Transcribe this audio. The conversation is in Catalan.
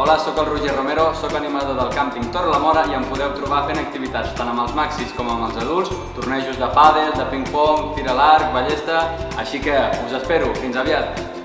Hola, sóc el Roger Romero, sóc animador del càmping Torre la Mora i em podeu trobar fent activitats tant amb els maxis com amb els adults, tornejos de pàdel, de ping-pong, tir a l'arc, ballesta... Així que us espero, fins aviat!